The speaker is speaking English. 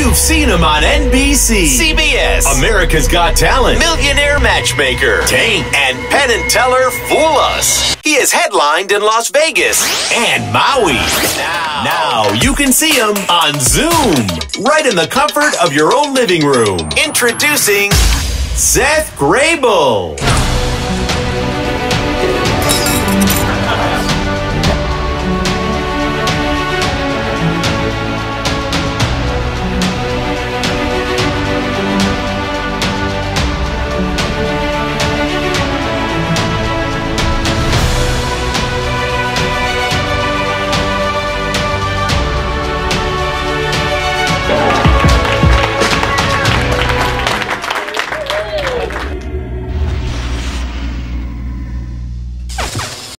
You've seen him on NBC, CBS, America's Got Talent, Millionaire Matchmaker, Tank, and Penn and Teller Fool Us. He is headlined in Las Vegas and Maui. Now, now you can see him on Zoom, right in the comfort of your own living room. Introducing Seth Grabel.